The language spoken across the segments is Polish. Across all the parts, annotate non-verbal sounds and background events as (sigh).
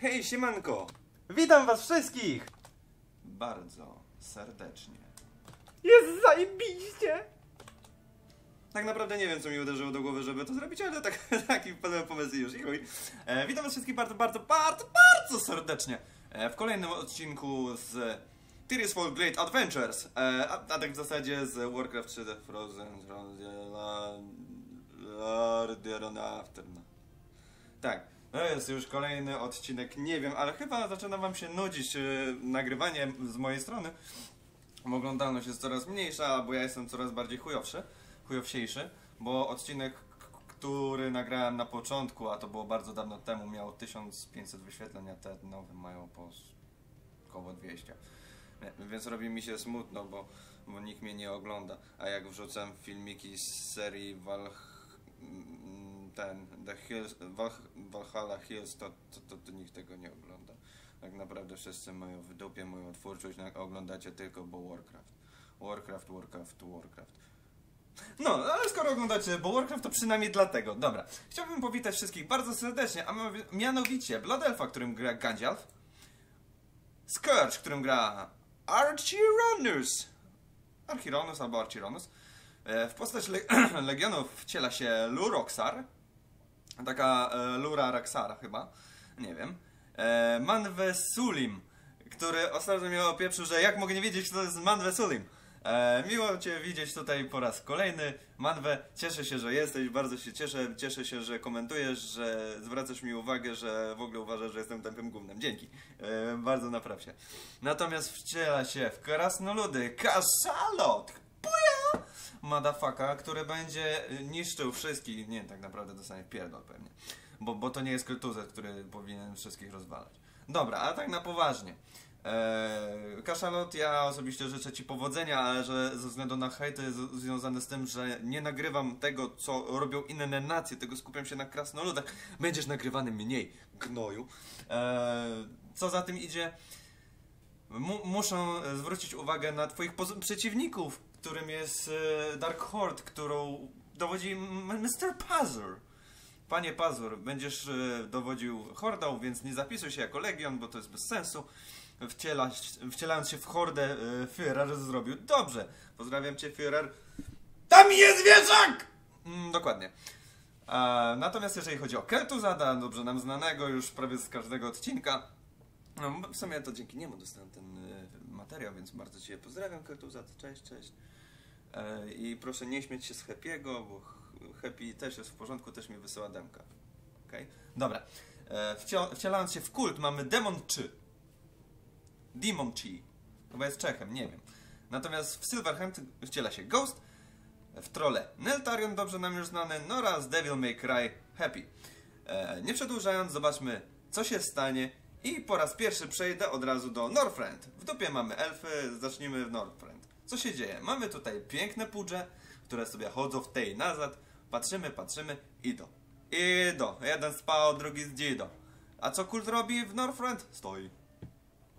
Hej, siemanko! Witam was wszystkich! Bardzo serdecznie. Jest zajebiście! Tak naprawdę nie wiem, co mi uderzyło do głowy, żeby to zrobić, ale tak, (laughs) taki pomysł już i chuj. E, witam was wszystkich bardzo, bardzo, bardzo, bardzo serdecznie e, w kolejnym odcinku z Tears for Great Adventures, e, a, a tak w zasadzie z Warcraft 3 The Frozen Guardian After. Tak, to jest już kolejny odcinek, nie wiem, ale chyba zaczyna wam się nudzić e, nagrywanie z mojej strony. Oglądalność jest coraz mniejsza, bo ja jestem coraz bardziej chujowszy, chujowsiejszy, bo odcinek, który nagrałem na początku, a to było bardzo dawno temu, miał 1500 wyświetleń, a te nowe mają po około 200. Nie, Więc robi mi się smutno, bo, bo nikt mnie nie ogląda. A jak wrzucam filmiki z serii Valh... ten, The Hills, Val, Valhalla Hills, to, to, to, to nikt tego nie ogląda. Tak naprawdę wszyscy mają w dupie moją twórczość, na- oglądacie tylko bo Warcraft. Warcraft, Warcraft, Warcraft. No, ale skoro oglądacie bo Warcraft, to przynajmniej dlatego. Dobra, chciałbym powitać wszystkich bardzo serdecznie, a mianowi- mianowicie Blood Elfa, którym gra Gandalf, Scourge, którym gra Archironus, Archironus albo Archironus, E, w postać le (clears throat) Legionów wciela się Luroxar, taka e, Lura Raxara chyba, nie wiem. E, Manwe Sulim, który ostatnio mnie opieprzył, że jak mogę nie wiedzieć, kto to jest Manwe Sulim. E, miło Cię widzieć tutaj po raz kolejny. Manwe, cieszę się, że jesteś, bardzo się cieszę. Cieszę się, że komentujesz, że zwracasz mi uwagę, że w ogóle uważasz, że jestem tępym gównem. Dzięki. E, bardzo naprawdę. Natomiast wciela się w krasnoludy Kaszalot. Puja! Madafaka, który będzie y, niszczył wszystkich. Nie, tak naprawdę dostanie pierdol pewnie. Bo, bo to nie jest Krytuzet, który powinien wszystkich rozwalać. Dobra, a tak na poważnie. Eee, Kaszalot, ja osobiście życzę Ci powodzenia, ale że ze względu na hejty związane z tym, że nie nagrywam tego, co robią inne nacje, tego skupiam się na krasnoludach, będziesz nagrywany mniej, gnoju. Eee, co za tym idzie, Mu, muszę zwrócić uwagę na twoich przeciwników, którym jest e, Dark Horde, którą dowodzi Mr. Pazur. Panie Pazur, będziesz e, dowodził hordą, więc nie zapisuj się jako legion, bo to jest bez sensu. Wciela, wcielając się w hordę, e, Führer zrobił dobrze. Pozdrawiam cię, Führer. Tam jest wieszak! Mm, dokładnie. A, natomiast jeżeli chodzi o Keltuzada, dobrze nam znanego już prawie z każdego odcinka, no, w sumie to dzięki niemu dostałem ten materiał, więc bardzo Cię pozdrawiam, Keltuzat. Cześć, cześć. E, I proszę nie śmieć się z Happy'ego, bo Happy też jest w porządku, też mi wysyła demka. Okej? Dobra. E, wcielając się w kult mamy Demon Chi. Demon Chi. Chyba jest Czechem, nie wiem. Natomiast w Silverhand wciela się Ghost, w trole Neltarion, dobrze nam już znany, no oraz Devil May Cry Happy. E, nie przedłużając, zobaczmy, co się stanie i po raz pierwszy przejdę od razu do Northrend. W dupie mamy elfy, zacznijmy w Northrend. Co się dzieje? Mamy tutaj piękne pudże, które sobie chodzą w tej nazad. Patrzymy, patrzymy, idą. Idą. Jeden spał, drugi zdzidą. A co kult robi w Northrend? Stoi.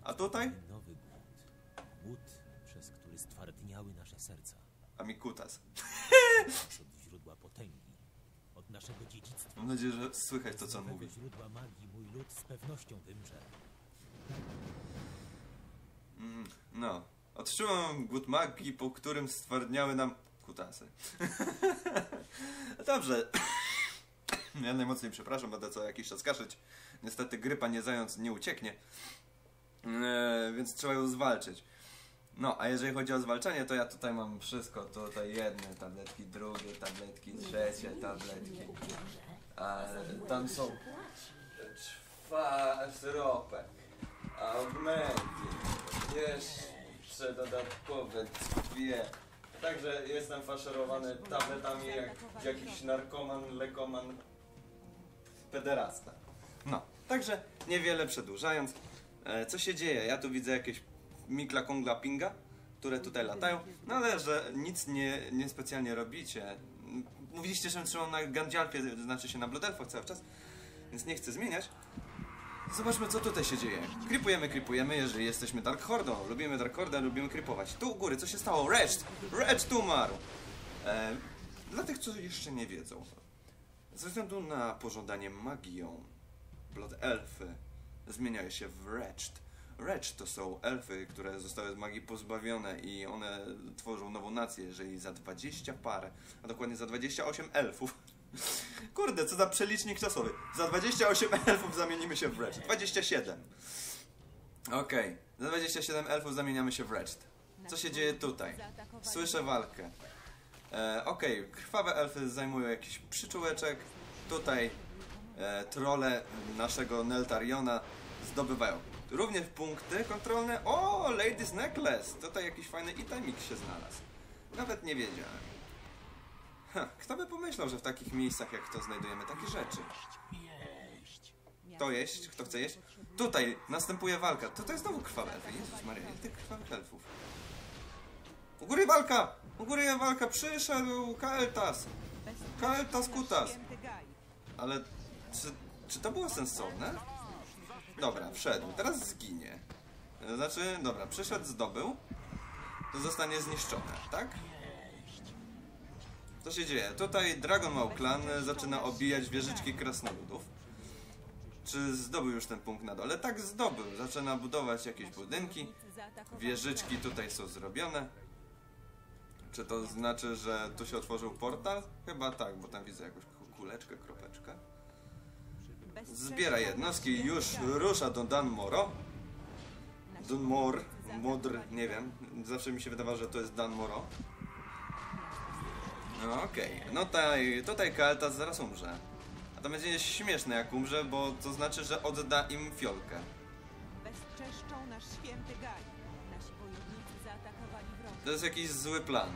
A tutaj? Nowy głód. Głód, przez który stwardniały nasze serca. A mi kutas. Od źródła potęgi. Od naszego dziedzictwa. Mam nadzieję, że słychać to, co on Z mówi. źródła magii mój lud z pewnością wymrze. Mm, no. Odczuwam głód magii, po którym stwardniały nam kutasy. Dobrze. ja najmocniej przepraszam, będę co jakiś czas kaszyć. Niestety grypa nie zając nie ucieknie. Eee, więc trzeba ją zwalczyć. No, a jeżeli chodzi o zwalczanie, to ja tutaj mam wszystko. Tutaj jedne tabletki, drugie tabletki, trzecie tabletki. Ale tam są czwa syropek, augmenty, jeszcze dodatkowe dwie. Także jestem faszerowany tabletami jak jakiś narkoman, lekoman, pederasta. No, także niewiele przedłużając. E, co się dzieje? Ja tu widzę jakieś mikla kongla pinga, które tutaj latają, no ale że nic nie, nie specjalnie robicie. Mówiliście, że trzymam na Gandalfie, znaczy się na Blood Elfach cały czas, więc nie chcę zmieniać. Zobaczmy, co tutaj się dzieje. Kripujemy, kripujemy, jeżeli jesteśmy Dark Hordą. Lubimy Dark Hordę, lubimy kripować. Tu u góry, co się stało? Recz tu umarł! E, dla tych, co jeszcze nie wiedzą. Ze względu na pożądanie magią, Blood Elfy zmieniają się w Wretched. Wretched to są elfy, które zostały z magii pozbawione i one tworzą nową nację, jeżeli za 20 parę, a dokładnie za 28 elfów. Kurde, co za przelicznik czasowy. Za 28 (laughs) elfów zamienimy się w Wretched. 27. Okej, za 27 elfów zamieniamy się w Wretched. Co się dzieje tutaj? Słyszę walkę. E, Okej, krwawe elfy zajmują jakiś przyczółeczek. Tutaj e, trole naszego Neltariona zdobywają również punkty kontrolne. O, Ladies Necklace! Tutaj jakiś fajny itemik się znalazł. Nawet nie wiedziałem. Kto by pomyślał, że w takich miejscach jak to znajdujemy takie rzeczy? Kto jeść? Kto chce jeść? Tutaj następuje walka. Tutaj znowu krwawe elfy. Jezus Maria, ile tych krwawych elfów? U góry walka! U góry walka! Przyszedł Kael'thas! Kael'thas Kutas! Ale czy, czy to było sensowne? Dobra, wszedł. Teraz zginie. Znaczy, dobra, przyszedł, zdobył. To zostanie zniszczone, tak? Co się dzieje? Tutaj Dragon Mał Clan zaczyna obijać wieżyczki krasnoludów. Czy zdobył już ten punkt na dole? Tak, zdobył. Zaczyna budować jakieś budynki. Wieżyczki tutaj są zrobione. Czy to znaczy, że tu się otworzył portal? Chyba tak, bo tam widzę jakąś ku- kuleczkę, kropeczkę. Zbiera jednostki już rusza do Danmoro. Dunmor, Modr, nie wiem. Zawsze mi się wydawało, że to jest Danmoro. No okej, no tutaj, tutaj Kael'thas zaraz umrze. A to będzie śmieszne jak umrze, bo to znaczy, że odda im fiolkę. Bezczeszczą nasz święty Gaj. Nasi wojownicy zaatakowali wroga. To jest jakiś zły plan.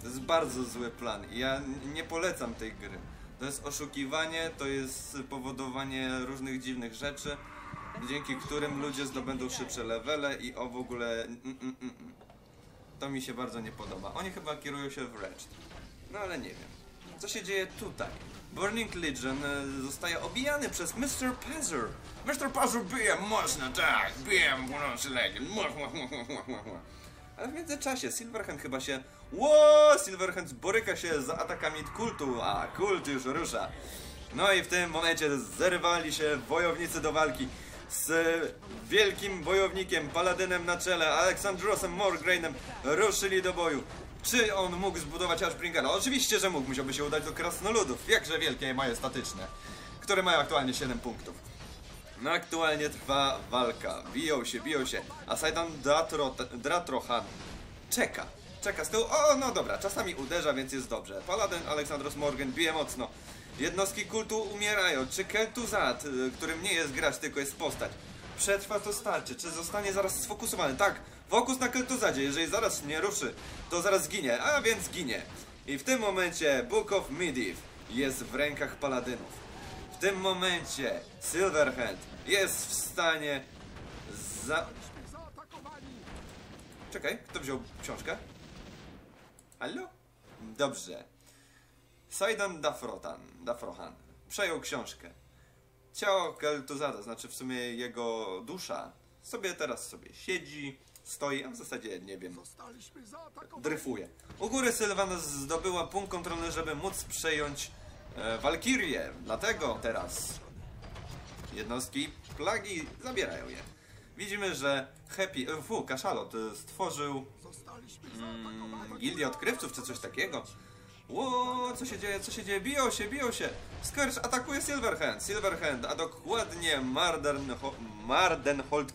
To jest bardzo zły plan i ja nie polecam tej gry. To jest oszukiwanie, to jest powodowanie różnych dziwnych rzeczy, dzięki którym ludzie zdobędą szybsze levele i o w ogóle... Mm, mm, mm, mm. To mi się bardzo nie podoba. Oni chyba kierują się w Wretched. No ale nie wiem. Co się dzieje tutaj? Burning Legion e, zostaje obijany przez Mr. Pazur. Mr. Pazur bije mocno, tak, bije płonący mua. Ale w międzyczasie Silverhand chyba się... Ło! Silverhand boryka się z atakami kultu, a kult już rusza. No i w tym momencie zerwali się wojownicy do walki z wielkim wojownikiem, paladynem na czele, Aleksandrosem Morgrainem ruszyli do boju. Czy on mógł zbudować Ashbringera? Oczywiście, że mógł. Musiałby się udać do krasnoludów, jakże wielkie i majestatyczne, które mają aktualnie 7 punktów. No aktualnie trwa walka. Biją się, biją się. A Saidan Datro, Dratrohan czeka. Czeka z tyłu. O, no dobra, czasami uderza, więc jest dobrze. Paladin Aleksandros Morgan bije mocno. Jednostki kultu umierają. Czy Keltuzat, y, którym nie jest grać, tylko jest postać, przetrwa to starcie? Czy zostanie zaraz sfokusowany? Tak, fokus na Keltuzadzie. Jeżeli zaraz nie ruszy, to zaraz ginie, a więc ginie. I w tym momencie Book of Medivh jest w rękach paladynów. W tym momencie Silverhand jest w stanie za... Czekaj, kto wziął książkę? Halo? Dobrze. Saidan Dafrotan, Dafrohan przejął książkę. Ciało Keltuzada, znaczy w sumie jego dusza, sobie teraz sobie siedzi, stoi, a w zasadzie nie wiem, dryfuje. U góry Sylwana zdobyła punkt kontrolny, żeby móc przejąć e, Walkirię, dlatego teraz jednostki plagi zabierają je. Widzimy, że Happy, e, fu, Kaszalot e, stworzył mm, gildię odkrywców czy coś takiego. Ło, co się dzieje, co się dzieje? Biją się, biją się! Scourge atakuje Silverhand, Silverhand, a dokładnie Marden, Mardenhold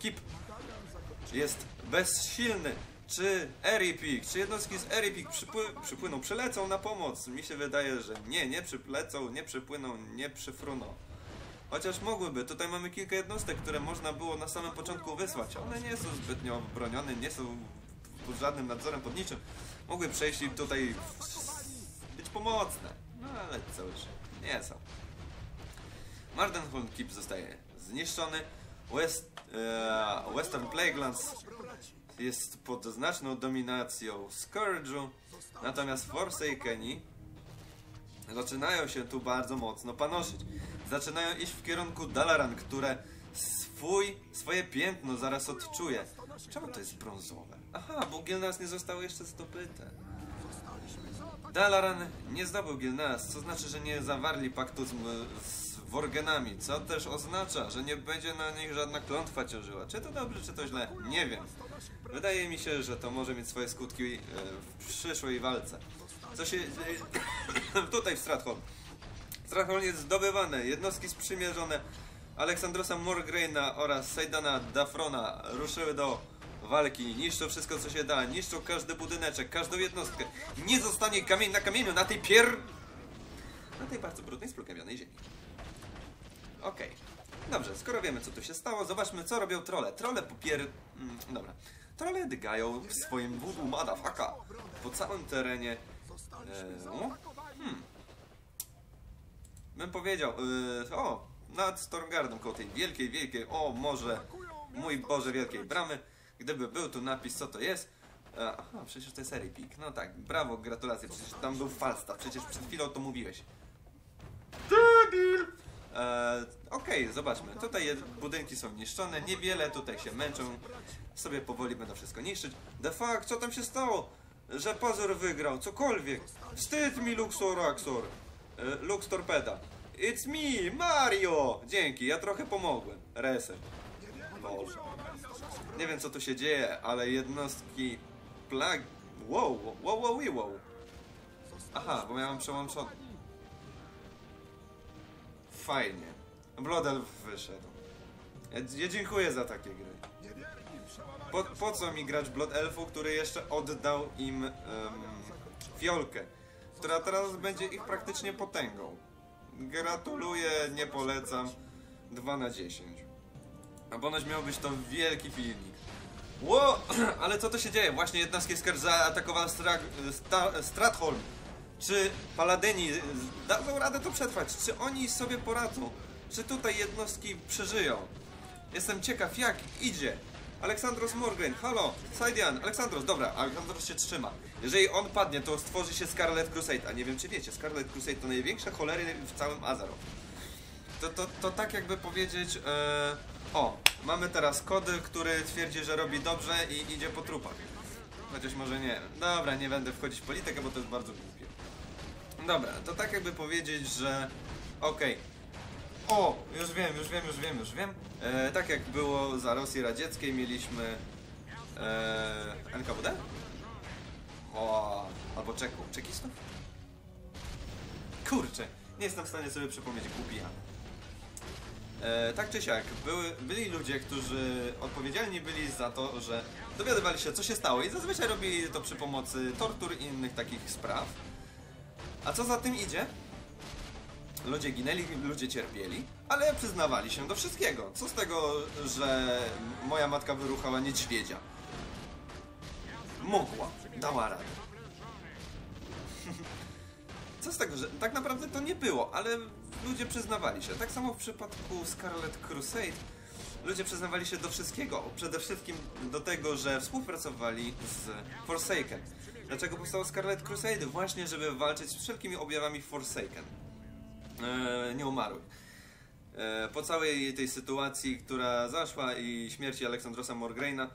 jest bezsilny. Czy Eripik, czy jednostki z Eripik przypły, przypłyną, przylecą na pomoc? Mi się wydaje, że nie, nie przyplecą, nie przypłyną, nie przyfruną. Chociaż mogłyby, tutaj mamy kilka jednostek, które można było na samym początku wysłać. One nie są zbytnio obronione, nie są pod żadnym nadzorem pod niczym. Mogły przejść i tutaj pomocne. No ale cóż, nie są. Mardenholm Keep zostaje zniszczony. West, e, Western Plaguelands jest pod znaczną dominacją Scourge'u, natomiast Forsakeni zaczynają się tu bardzo mocno panoszyć. Zaczynają iść w kierunku Dalaran, które swój, swoje piętno zaraz odczuje. Czemu to jest brązowe? Aha, bo Gilnas nie zostało jeszcze zdobyte. Dalaran nie zdobył Gilneas, co znaczy, że nie zawarli paktu z, z Worgenami, co też oznacza, że nie będzie na nich żadna klątwa ciążyła. Czy to dobrze, czy to źle? Nie wiem. Wydaje mi się, że to może mieć swoje skutki e, w przyszłej walce. Co się dzieje (coughs) tutaj w Stratholm? Stratholm jest zdobywane, jednostki sprzymierzone Aleksandrosa Morgraina oraz Saidana Dafrona ruszyły do walki, niszczą wszystko co się da, niszczą każdy budyneczek, każdą jednostkę. Nie zostanie kamień na kamieniu na tej pier... na tej bardzo brudnej, splukawionej ziemi. Okej. Dobrze, skoro wiemy co tu się stało, zobaczmy co robią trole. Trole popier... Mm, dobra. Trole dygają w swoim voodoo motherfucka po całym terenie. E, no. hmm. Bym powiedział, e, o, nad Stormgardem, koło tej wielkiej, wielkiej, o może, mój Boże, wielkiej bramy. Gdyby był tu napis, co to jest. E, aha, przecież to jest Eripik. No tak, brawo, gratulacje, przecież tam był Falstaff, przecież przed chwilą to mówiłeś. E, Okej, zobaczmy. Tutaj budynki są niszczone, niewiele tutaj się męczą. Sobie powoli będą wszystko niszczyć. The fuck, co tam się stało? Że Pazur wygrał, cokolwiek. Wstyd mi Luxor Axor. E, Lux Torpeda. It's me, Mario! Dzięki, ja trochę pomogłem. Reset. Boże. Nie wiem co tu się dzieje, ale jednostki plag... Wow, wow, wow, wow. Aha, bo miałem przełączony. Fajnie. Blood Elf wyszedł. Ja, ja dziękuję za takie gry. Po, po co mi grać Blood Elfu, który jeszcze oddał im em, fiolkę, która teraz będzie ich praktycznie potęgą. Gratuluję, nie polecam. 2 na 10. A ponoć miał być to wielki filmik. Ło, (clears throat) ale co to się dzieje? Właśnie jednostki Sker zaatakowały Stra Sta Stratholm. Czy Paladyni z- dadzą radę to przetrwać? Czy oni sobie poradzą? Czy tutaj jednostki przeżyją? Jestem ciekaw jak idzie. Aleksandros Morgan, halo, Saidian, Aleksandros, dobra, Aleksandros się trzyma. Jeżeli on padnie, to stworzy się Scarlet Crusade, a nie wiem czy wiecie, Scarlet Crusade to największe cholery w całym Azeroth. To, to, to tak jakby powiedzieć, e, o, mamy teraz kody, który twierdzi, że robi dobrze i idzie po trupach. Chociaż może nie. Dobra, nie będę wchodzić w politykę, bo to jest bardzo głupie. Dobra, to tak jakby powiedzieć, że okej. O, już wiem, już wiem, już wiem, już wiem. E, tak jak było za Rosji Radzieckiej, mieliśmy e, NKWD? O, albo Czeku. Czekistów? Kurczę, nie jestem w stanie sobie przypomnieć głupia. E, tak czy siak, były, byli ludzie, którzy odpowiedzialni byli za to, że dowiadywali się co się stało i zazwyczaj robili to przy pomocy tortur i innych takich spraw. A co za tym idzie? Ludzie ginęli, ludzie cierpieli, ale przyznawali się do wszystkiego. Co z tego, że moja matka wyruchała niedźwiedzia? Mogła, dała radę. (laughs) Co z tego, że tak naprawdę to nie było, ale ludzie przyznawali się. Tak samo w przypadku Scarlet Crusade. Ludzie przyznawali się do wszystkiego. Przede wszystkim do tego, że współpracowali z Forsaken. Dlaczego powstało Scarlet Crusade? Właśnie, żeby walczyć z wszelkimi objawami Forsaken. Eee, nie umarłych. E, po całej tej sytuacji, która zaszła i śmierci Aleksandrosa Morgraina,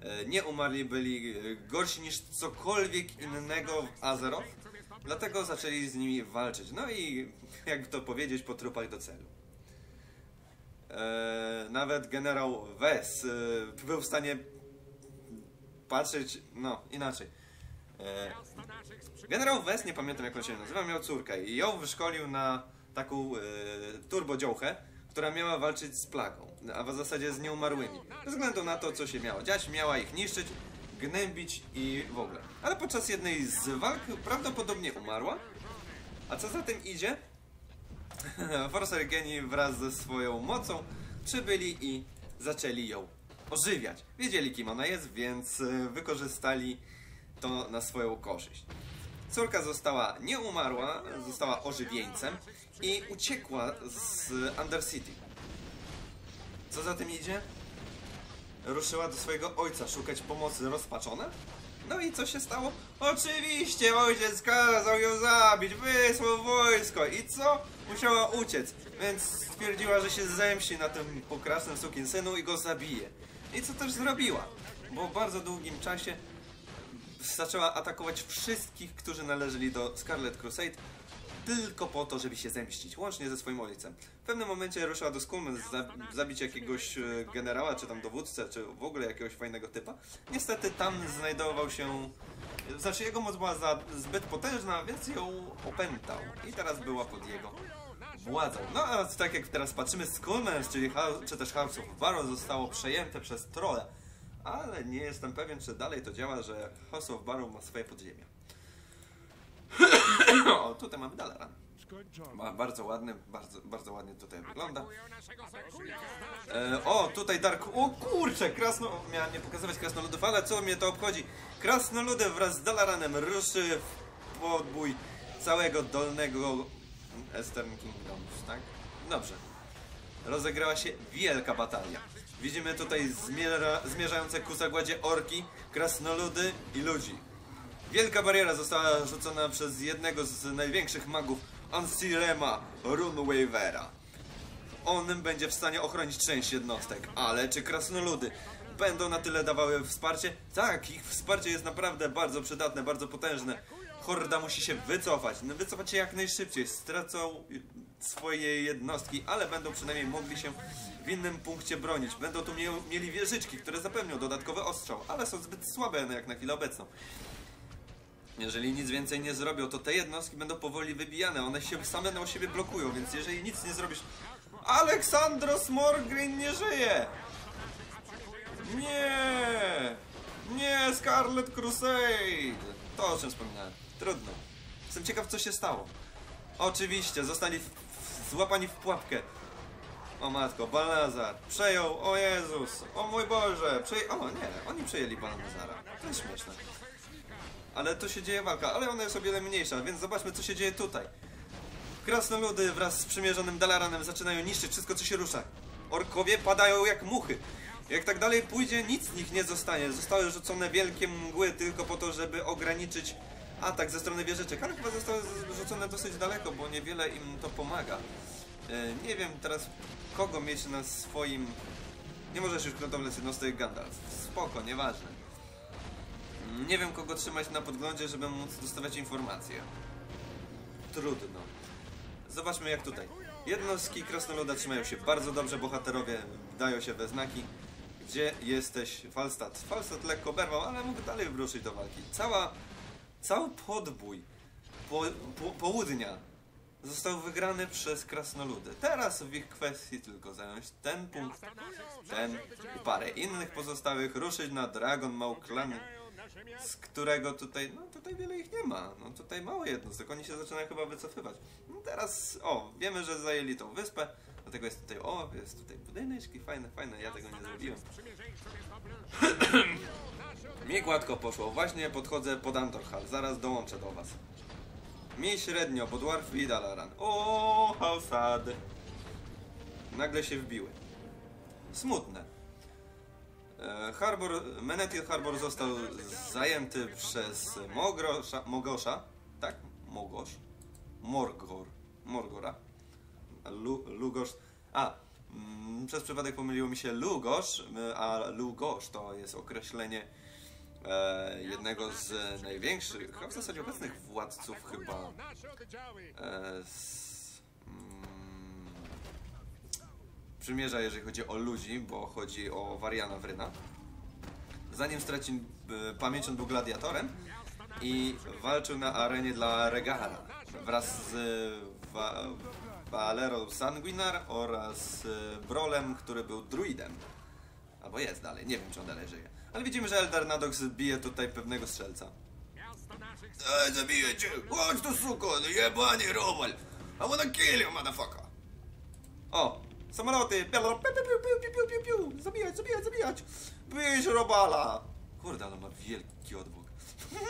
e, nie umarli byli gorsi niż cokolwiek innego w Azeroth, dlatego zaczęli z nimi walczyć. No i jak to powiedzieć, po trupach do celu. E, nawet generał Wes e, był w stanie patrzeć, no inaczej. E, generał Wes, nie pamiętam jak on się nazywa, miał córkę i ją wyszkolił na taką e, turbodziołchę, która miała walczyć z plagą, a w zasadzie z nieumarłymi. Ze względu na to, co się miało dziać, miała ich niszczyć, gnębić i w ogóle. Ale podczas jednej z walk prawdopodobnie umarła, a co za tym idzie, (laughs) Forsaken wraz ze swoją mocą przybyli i zaczęli ją ożywiać. Wiedzieli kim ona jest, więc e, wykorzystali to na swoją korzyść. Córka została nieumarła, została ożywieńcem i uciekła z Undercity. Co za tym idzie? Ruszyła do swojego ojca szukać pomocy rozpaczona? No i co się stało? Oczywiście ojciec kazał ją zabić, wysłał wojsko i co? Musiała uciec, więc stwierdziła, że się zemści na tym pokracznym sukinsynu i go zabije. I co też zrobiła? Po bardzo długim czasie zaczęła atakować wszystkich, którzy należeli do Scarlet Crusade, tylko po to, żeby się zemścić, łącznie ze swoim ojcem. W pewnym momencie ruszyła do za, zabić jakiegoś e, generała, czy tam dowódcę, czy w ogóle jakiegoś fajnego typa. Niestety tam znajdował się... Znaczy jego moc była za, zbyt potężna, więc ją opętał. I teraz była pod jego władzą. No a tak jak teraz patrzymy, Skullman, czyli czy też House of Barrow zostało przejęte przez trolle. Ale nie jestem pewien, czy dalej to działa, że House of Barrow ma swoje podziemia. O, tutaj mamy Dalaran. Bardzo ładny, bardzo, bardzo ładnie tutaj wygląda. E, o, tutaj Dark... O kurczę, krasno... Miałem nie pokazywać krasnoludów, ale co mnie to obchodzi? Krasnoludy wraz z Dalaranem ruszy w podbój całego dolnego Eastern Kingdoms, tak? Dobrze. Rozegrała się wielka batalia. Widzimy tutaj zmierza, zmierzające ku zagładzie orki, krasnoludy i ludzi. Wielka bariera została rzucona przez jednego z największych magów, Ansirema Runewavera. On będzie w stanie ochronić część jednostek, ale czy krasnoludy będą na tyle dawały wsparcie? Tak, ich wsparcie jest naprawdę bardzo przydatne, bardzo potężne. Horda musi się wycofać, no wycofać się jak najszybciej, stracą swoje jednostki, ale będą przynajmniej mogli się w innym punkcie bronić. Będą tu mie mieli wieżyczki, które zapewnią dodatkowy ostrzał, ale są zbyt słabe jak na chwilę obecną. Jeżeli nic więcej nie zrobią, to te jednostki będą powoli wybijane. One się same na siebie blokują, więc jeżeli nic nie zrobisz... Aleksandros Morgryn nie żyje! Nie! Nie, Scarlet Crusade! To o czym wspominałem. Trudno. Jestem ciekaw, co się stało. Oczywiście, zostali złapani w pułapkę. O matko, Balnazar przejął, o Jezus, o mój Boże, przej... O nie, oni przejęli Balnazara. To jest śmieszne. Ale to się dzieje walka, ale ona jest o wiele mniejsza, więc zobaczmy co się dzieje tutaj. Krasnoludy wraz z przymierzonym Dalaranem zaczynają niszczyć wszystko co się rusza. Orkowie padają jak muchy. Jak tak dalej pójdzie, nic z nich nie zostanie. Zostały rzucone wielkie mgły tylko po to, żeby ograniczyć atak ze strony wieżyczek, ale chyba zostały rzucone dosyć daleko, bo niewiele im to pomaga. E, Nie wiem teraz kogo mieć na swoim... Nie możesz już kontrolować jednostek Gandalf. Spoko, nieważne. Nie wiem kogo trzymać na podglądzie, żeby móc dostawać informacje. Trudno. Zobaczmy jak tutaj. Jednostki Krasnoluda trzymają się bardzo dobrze, bohaterowie dają się we znaki. Gdzie jesteś, Falstad? Falstad lekko oberwał, ale mógł dalej wruszyć do walki. Cała, cały podbój po, po, południa został wygrany przez Krasnoludy. Teraz w ich kwestii tylko zająć ten punkt, ten i parę innych pozostałych, ruszyć na Dragon Mauklany, z którego tutaj, no tutaj wiele ich nie ma. No tutaj mało jednostek, oni się zaczynają chyba wycofywać. No teraz, o, wiemy, że zajęli tą wyspę, dlatego jest tutaj, o, jest tutaj budyneczki, fajne, fajne, ja tego nie zrobiłem. (clears throat) Mi gładko poszło, właśnie podchodzę pod Antorhal, zaraz dołączę do was. Mi średnio, bo Dwarf i Dalaran. O, how sad. Nagle się wbiły. Smutne. E, Harbor, Menethil Harbor został zajęty przez Mogosza, Mogosza, tak? Mogosz? Morgor, Morgora. Lu, Lugosz, a, mm, przez przypadek pomyliło mi się Lugosz, y, a Lugosz to jest określenie e, jednego z największych, a w zasadzie obecnych władców chyba e, z, przymierza, jeżeli chodzi o ludzi, bo chodzi o Wariana Wryna. Zanim stracił e, pamięć, on był gladiatorem i walczył na arenie dla Regara wraz z Wa Valero Sanguinar oraz e, Brolem, który był druidem. Albo jest dalej, nie wiem czy on dalej żyje. Ale widzimy, że Eldar Nadox bije tutaj pewnego strzelca. Ej, zabiję cię! Chodź tu, suko! Jebany robal! I wanna kill you, motherfucker! O! Samoloty! Piu, piu, piu, piu, piu. Zabijać, zabijać, zabijać! Byś robala! Kurde, ale ma wielki odwłok.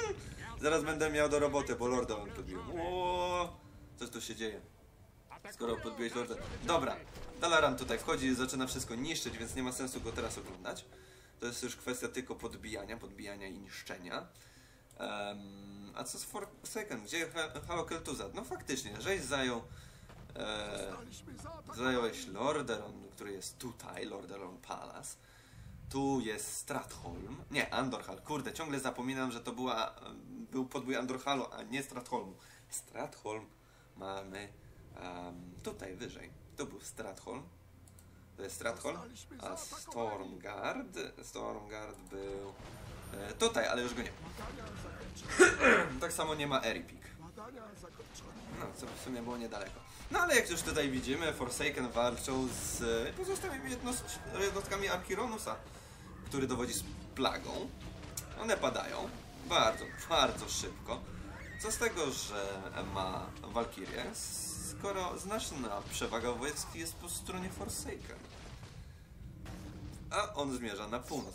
(laughs) Zaraz będę miał do roboty, bo Lorda on podbił. O, Coś tu się dzieje. Skoro podbiłeś Lorda. Dobra, Dalaran tutaj wchodzi i zaczyna wszystko niszczyć, więc nie ma sensu go teraz oglądać. To jest już kwestia tylko podbijania, podbijania i niszczenia. Em, a co z Forsaken? Gdzie Ha- Halo Kel'Thuzad? No faktycznie, żeś zajął... E, zająłeś Lordaeron, który jest tutaj, Lordaeron Palace. Tu jest Stratholm. Nie, Andorhal. Kurde, ciągle zapominam, że to była, był podbój Andorhalu, a nie Stratholmu. Stratholm mamy em, tutaj wyżej. Tu był Stratholm. To jest Stratholm. A Stormgard. Stormgard był e, tutaj, ale już go nie. (clears throat) tak samo nie ma Eripik. No, co w sumie było niedaleko. No ale jak już tutaj widzimy, Forsaken walczą z pozostałymi jednost- jednostkami Archironusa, który dowodzi z plagą. One padają bardzo, bardzo szybko. Co z tego, że ma Walkirię, skoro znaczna przewaga wojsk jest po stronie Forsaken. A on zmierza na północ.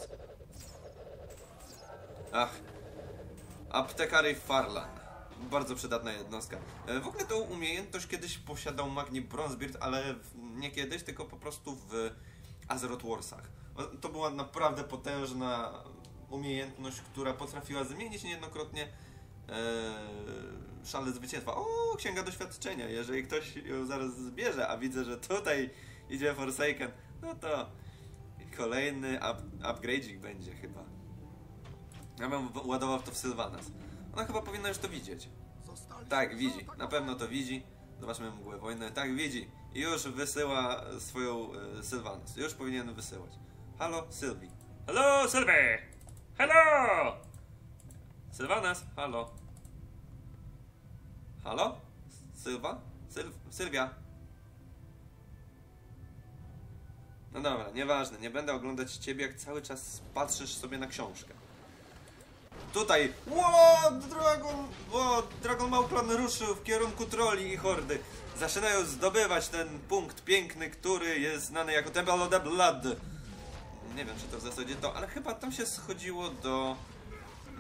Ach, Aptekary Farlan. Bardzo przydatna jednostka. E, W ogóle tą umiejętność kiedyś posiadał Magni Bronzebeard, ale nie kiedyś, tylko po prostu w Azeroth Warsach. To była naprawdę potężna umiejętność, która potrafiła zmienić niejednokrotnie e, szale zwycięstwa. O, księga doświadczenia. Jeżeli ktoś ją zaraz zbierze, a widzę, że tutaj idzie Forsaken, no to kolejny up, upgrade'ik będzie chyba. Ja bym ładował to w Sylvanas. Ona chyba powinna już to widzieć. Tak, widzi. Na pewno to widzi. Zobaczmy mgłę wojny. Tak, widzi. I już wysyła swoją e. Już powinien wysyłać. Halo, Sylwii. Halo, Sylwii! Halo! Sylvanas, halo. Halo? Sylwa? Syl Sylwia? No dobra, nieważne. Nie będę oglądać ciebie, jak cały czas patrzysz sobie na książkę. Tutaj, ło, Dragon, ło, Dragon Małklan ruszył w kierunku troli i hordy. Zaczynają zdobywać ten punkt piękny, który jest znany jako Temple of the Blood. Nie wiem, czy to w zasadzie to, ale chyba tam się schodziło do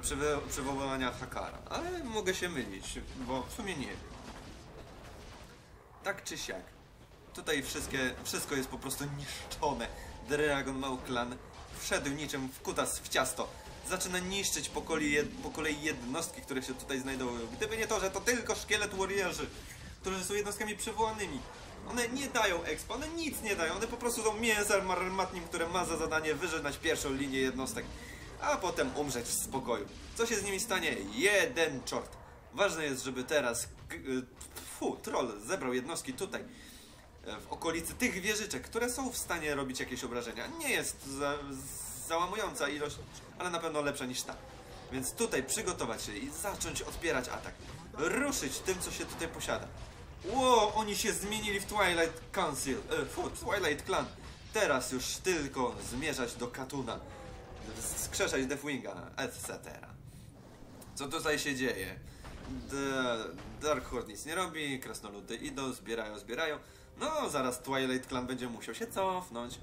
przywo- przywoływania Hakara. Ale mogę się mylić, bo w sumie nie wiem. Tak czy siak. Tutaj wszystkie, wszystko jest po prostu niszczone. Dragon Małklan wszedł niczym w kutas w ciasto. Zaczyna niszczyć po kolei, jed, po kolei jednostki, które się tutaj znajdują. Gdyby nie to, że to tylko szkielet warriorzy, którzy są jednostkami przywołanymi. One nie dają expa, one nic nie dają, one po prostu są mięsem armatnim, które ma za zadanie wyżynać pierwszą linię jednostek, a potem umrzeć w spokoju. Co się z nimi stanie? Jeden czort. Ważne jest, żeby teraz, y, fu, troll zebrał jednostki tutaj, e, w okolicy tych wieżyczek, które są w stanie robić jakieś obrażenia. Nie jest za, załamująca ilość, ale na pewno lepsza niż ta. Więc tutaj przygotować się i zacząć odpierać atak. Ruszyć tym, co się tutaj posiada. Ło, oni się zmienili w Twilight Council, e, fu, Twilight Clan. Teraz już tylko zmierzać do Katuna, skrzeszać Deathwinga, etc. Co tutaj się dzieje? Dark nic nie robi, krasnoludy idą, zbierają, zbierają. No, zaraz Twilight Clan będzie musiał się cofnąć.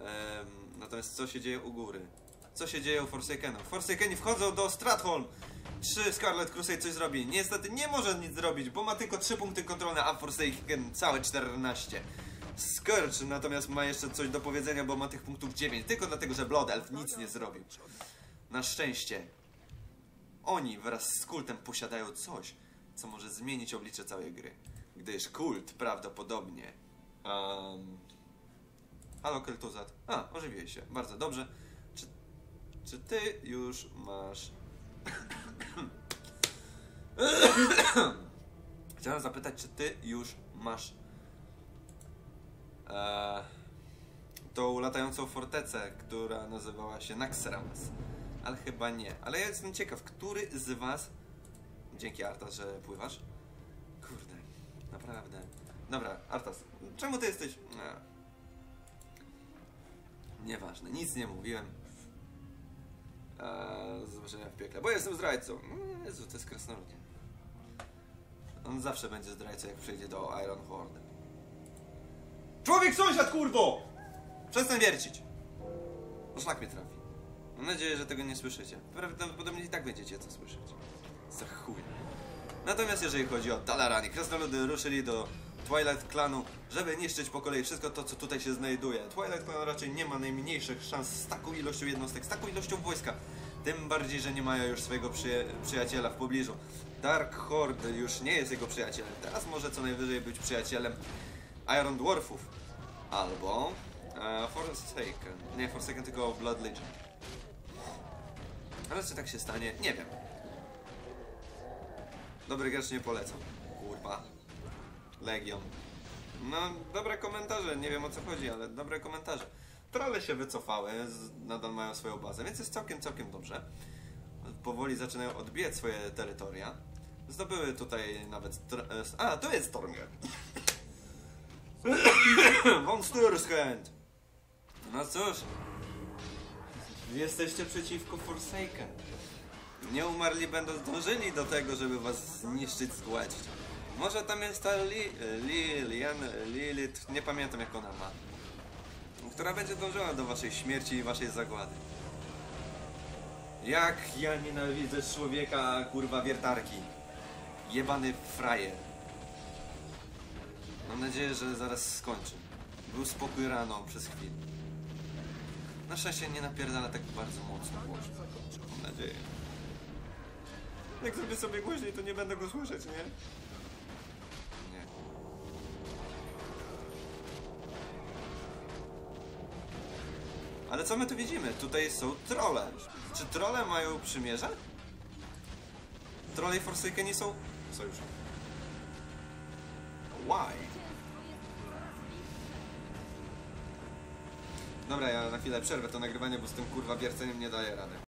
Em, natomiast co się dzieje u góry? Co się dzieje u Forsakenów? Forsakeni wchodzą do Stratholm! Czy Scarlet Crusade coś zrobi? Niestety nie może nic zrobić, bo ma tylko 3 punkty kontrolne, a Forsaken całe 14. Scourge natomiast ma jeszcze coś do powiedzenia, bo ma tych punktów 9, tylko dlatego, że Blood Elf nic nie zrobił. Na szczęście oni wraz z kultem posiadają coś, co może zmienić oblicze całej gry. Gdyż kult prawdopodobnie. Um... Halo, Keltuzat. A, ożywiłeś się. Bardzo dobrze. Czy, czy ty już masz. (coughs) Chciałem zapytać, czy ty już masz. E, tą latającą fortecę, która nazywała się Naxxramas. Ale chyba nie. Ale ja jestem ciekaw, który z was. Dzięki Artas, że pływasz. Kurde, naprawdę. Dobra, Artas, czemu ty jesteś. Nieważne, nic nie mówiłem. Eee, zobaczenia w piekle, bo jestem zdrajcą. Mm, Jezu, to jest krasnolud. On zawsze będzie zdrajcą, jak przyjdzie do Iron Horde. Człowiek sąsiad, kurwo! Przestań wiercić! No szlak mnie trafi. Mam nadzieję, że tego nie słyszycie. Prawdopodobnie i tak będziecie to słyszeć. Za chuj. Natomiast jeżeli chodzi o Dalarani, krasnoludy ruszyli do Twilight Clanu, żeby niszczyć po kolei wszystko to, co tutaj się znajduje. Twilight Clan raczej nie ma najmniejszych szans z taką ilością jednostek, z taką ilością wojska. Tym bardziej, że nie mają już swojego przyja przyjaciela w pobliżu. Dark Horde już nie jest jego przyjacielem. Teraz może co najwyżej być przyjacielem Iron Dwarfów. Albo A Forsaken. Nie, Forsaken tylko Blood Legion. Ale czy tak się stanie? Nie wiem. Dobry gracz nie polecam. Kurwa. Legion. No, dobre komentarze, nie wiem o co chodzi, ale dobre komentarze. Trolle się wycofały, nadal mają swoją bazę, więc jest całkiem, całkiem dobrze. Powoli zaczynają odbijać swoje terytoria. Zdobyły tutaj nawet... e, A, tu jest Stormgard. (coughs) Von Sturskend! No cóż. Jesteście przeciwko Forsaken. Nieumarli będą dążyli do tego, żeby was zniszczyć, zgładzić. Może tam jest ta Li, Li, Lian, Lilith, nie pamiętam jak ona ma. Która będzie dążyła do waszej śmierci i waszej zagłady. Jak ja nienawidzę człowieka, kurwa, wiertarki. Jebany frajer. Mam nadzieję, że zaraz skończy. Był spokój rano przez chwilę. Na szczęście nie napierdala tak bardzo mocno głośno. Mam nadzieję. Jak zrobię sobie głośniej, to nie będę go słyszeć? Nie. Ale co my tu widzimy? Tutaj są trole. Czy trole mają przymierze? Trole i Forsakeni są sojuszem. Why? Dobra, ja na chwilę przerwę to nagrywanie, bo z tym kurwa wierceniem nie daję rady.